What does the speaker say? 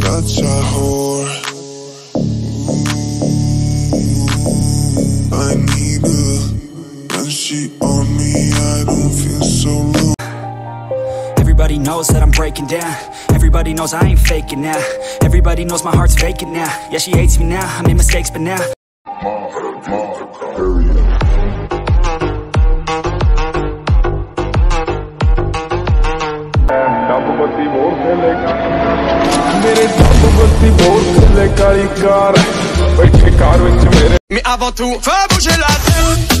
such a whore. I need her. When she on me, I don't feel so low. Everybody knows that I'm breaking down Everybody knows I ain't faking now Everybody knows my heart's faking now Yeah, she hates me now, I made mistakes but now बोल मेरे दम बोल काली car बैठे car which मेरे मैं avant tout va bouger la tête